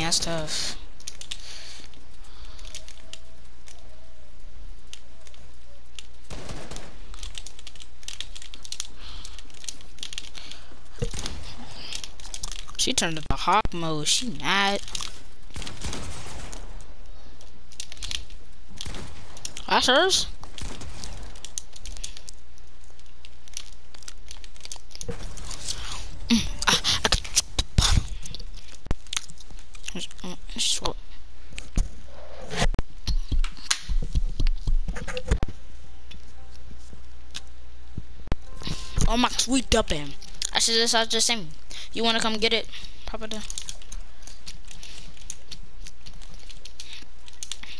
That's tough. She turned into hawk mode. She mad. That's hers? Oh my sweet him. I should just I just saying. You wanna come get it? Papa the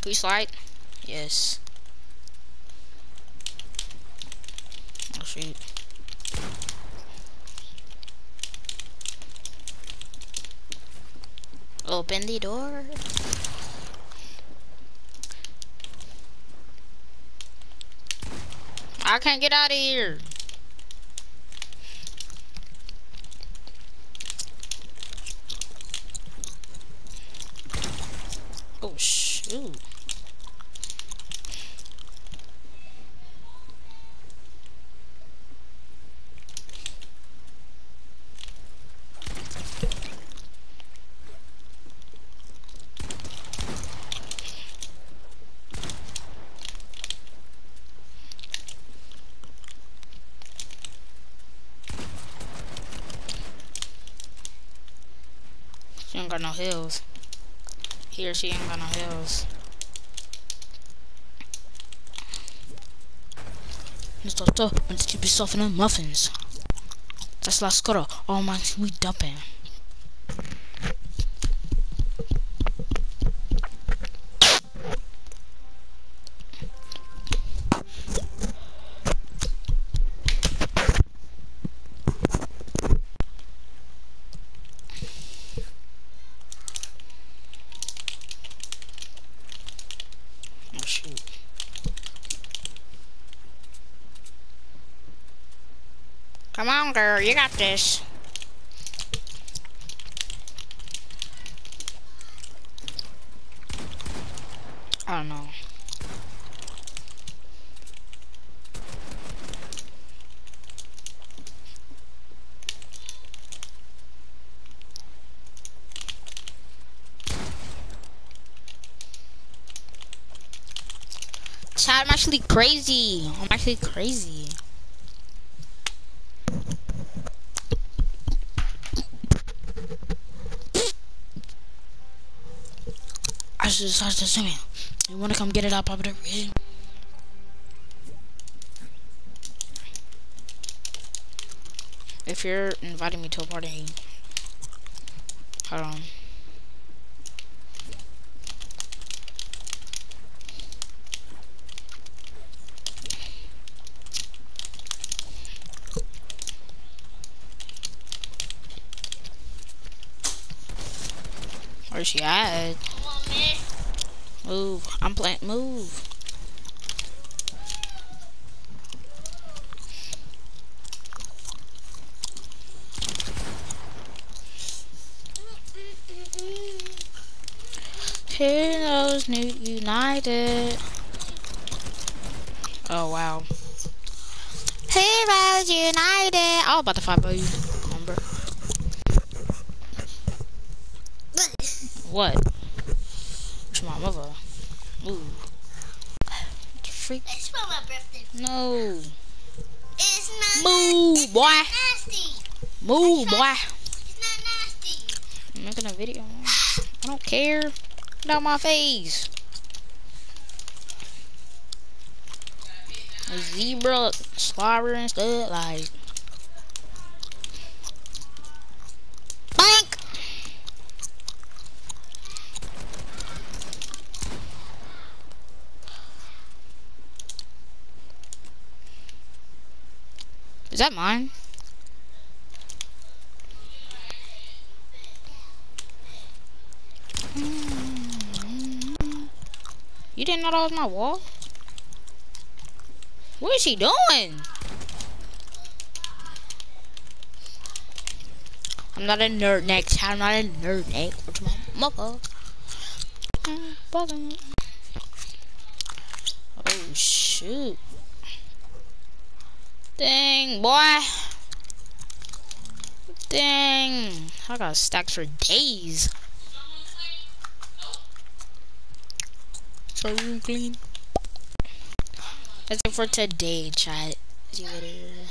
Please slide? Yes. Oh shoot. Open the door. I can't get out of here. Oh shoot. Got no heels. He or she ain't got no heels. Mr. To, when did you be softening muffins? That's last skoro. Oh my, we dumping. Come on, girl, you got this. I don't know. I'm actually crazy. I'm actually crazy. To sing it. You wanna come get it up, Papa? the Ridge? If you're inviting me to a party, hold on. Where's she at? Move. I'm playing. Move. Heroes New United. Oh wow. Heroes United. Was about to fight by you. Bro. What? It's my mother. Ooh. Freak. It's for my birthday. No. It's not Move, it's boy. Not nasty. Move, boy. It's not nasty. I'm making a video. I don't care. Get out my face. Zebra, slobber and stuff like. Is that mine? You didn't know that was my wall? What is she doing? I'm not a nerd next. I'm not a nerd next. What's my mother. Oh shoot. Dang, boy. Dang. I got stacks for days. So clean. That's it for today, chat. See you later.